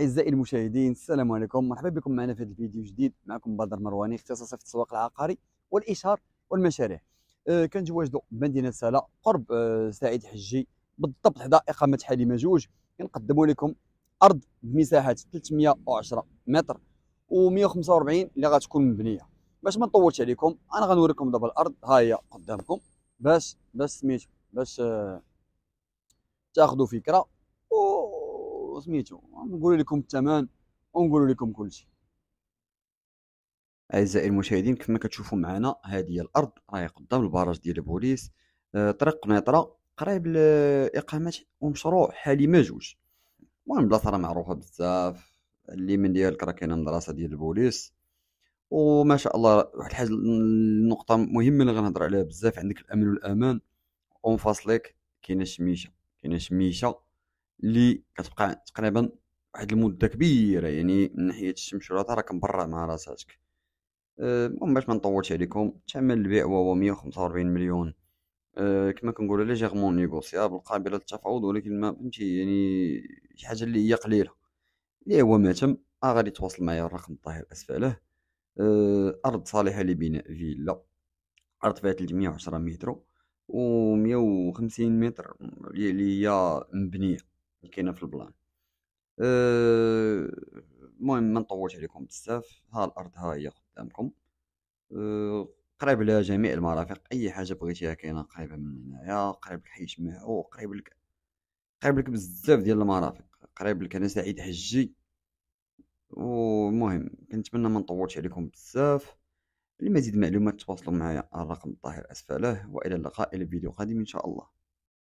أعزائي المشاهدين السلام عليكم. مرحبا بكم معنا في هذا الفيديو جديد معكم بدر مرواني اختصاصي في التسويق العقاري والإشهار والمشاريع. أه كنتواجدوا بمدينة سلا قرب أه سعيد حجي بالضبط حدا إقامة حليمة جوج كنقدموا لكم أرض بمساحة 310 متر و145 اللي غتكون مبنية. باش ما نطولش عليكم أنا غنوريكم دابا الأرض ها هي قدامكم. باش باش سميتو باش أه تاخذوا فكرة. وسميتو. نقول لكم الثمن ونقول لكم كل شيء أعزائي المشاهدين كما كتشوفوا معنا هذه هي الأرض. راهي قدام البراج ديال البوليس آه، طريق قنيطره قريب لإقامة ومشروع حليمه جوج. المهم بلاصة راه معروفة بزاف. اللي من ديالك راه كاينة مدرسه ديال البوليس وما شاء الله واحد الحاجة النقطة مهمة اللي غنهضر عليها بزاف. عندك الأمن والأمان. ensoleillée. كاينة شميشة. كاينة شميشة. اللي كتبقى تقريبا واحد المدة كبيرة يعني من ناحية الشمس راه كنبرع مع راساتك. أه، المهم باش ما نطولش عليكم ثمن البيع هو 145 مليون. أه كما كنقولوا légèrement négociable قابله للتفاوض ولكن ما فهمتي يعني شي حاجة اللي هي قليلة. اللي هو ما تم آه غادي تواصل معايا الرقم الظاهر أسفله. أه أرض صالحة لبناء فيلا. أرض فيها 310 متر و 150 متر اللي هي مبنية. كاينة في البلان. أه، المهم ما نطولش عليكم بزاف. ها الأرض ها هي قدامكم. أه، قريب لها جميع المرافق. أي حاجة بغيتيها كاينة قريبة من هنايا قريب لك حي شماعو قريب لك قريب لك بزاف ديال المرافق. قريب لك أنا سعيد حجي. ومهم كنتمنى ما نطولش عليكم بزاف. لمزيد معلومات تواصلوا معايا الرقم الظاهر أسفله. وإلى اللقاء. إلى فيديو قادم إن شاء الله.